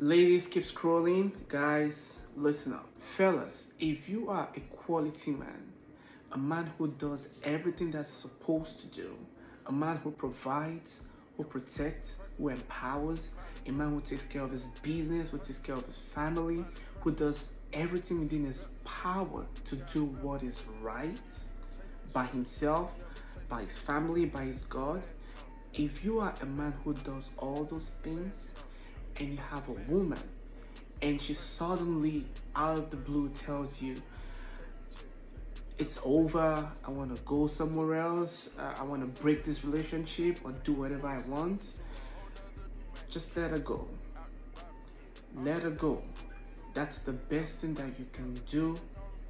Ladies, keep scrolling. Guys, listen up. Fellas, if you are a quality man, a man who does everything that's supposed to do, a man who provides, who protects, who empowers, a man who takes care of his business, who takes care of his family, who does everything within his power to do what is right by himself, by his family, by his God. If you are a man who does all those things, and you have a woman and she suddenly out of the blue tells you it's over. I want to go somewhere else. Uh, i want to break this relationship or do whatever i want. Just let her go. Let her go. That's the best thing that you can do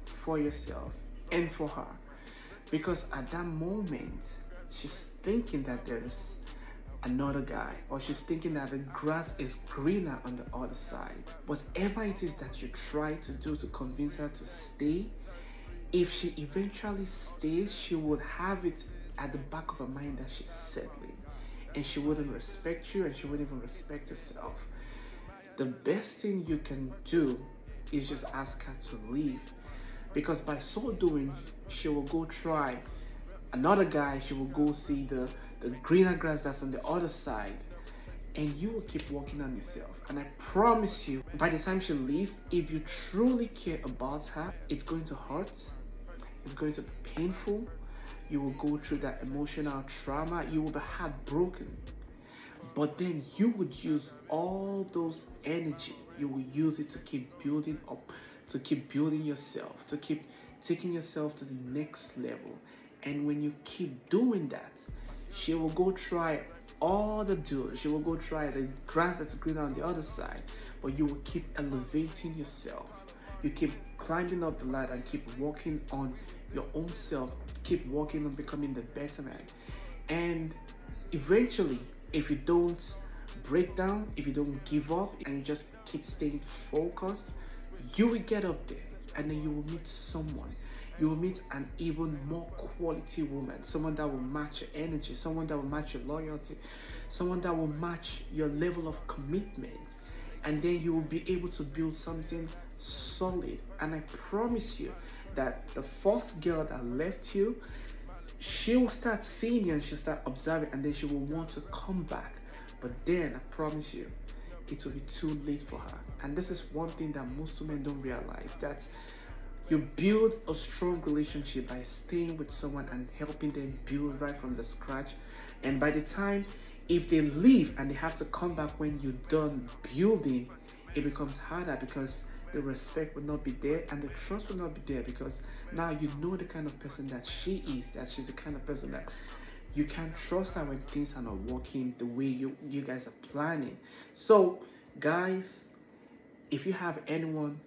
for yourself and for her. Because at that moment she's thinking that there's another guy or she's thinking that the grass is greener on the other side. Whatever it is that you try to do to convince her to stay if she eventually stays she would have it at the back of her mind that she's settling. And she wouldn't respect you and she wouldn't even respect herself. The best thing you can do is just ask her to leave. Because by so doing she will go try another guy. She will go see the the greener grass that's on the other side and you will keep working on yourself. And i promise you by the time she leaves if you truly care about her it's going to hurt it's going to be painful you will go through that emotional trauma you will be heartbroken. But then you would use all those energy. You will use it to keep building up to keep building yourself to keep taking yourself to the next level. And when you keep doing that she will go try all the doors. She will go try the grass that's green on the other side. But you will keep elevating yourself. You keep climbing up the ladder and keep working on your own self. Keep working on becoming the better man. And eventually, if you don't break down, if you don't give up, and just keep staying focused, you will get up there and then you will meet someone you will meet an even more quality woman, someone that will match your energy, someone that will match your loyalty, someone that will match your level of commitment. And then you will be able to build something solid. And I promise you that the first girl that left you, she will start seeing you and she'll start observing, and then she will want to come back. But then I promise you, it will be too late for her. And this is one thing that most women don't realize that you build a strong relationship by staying with someone and helping them build right from the scratch. And by the time, if they leave and they have to come back when you're done building, it becomes harder because the respect will not be there and the trust will not be there because now you know the kind of person that she is, that she's the kind of person that you can trust her when things are not working the way you, you guys are planning. So, guys, if you have anyone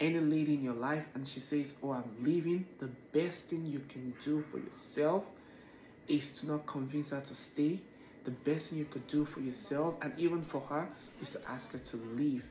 any lady in your life and she says, Oh, I'm leaving, the best thing you can do for yourself is to not convince her to stay. The best thing you could do for yourself and even for her is to ask her to leave.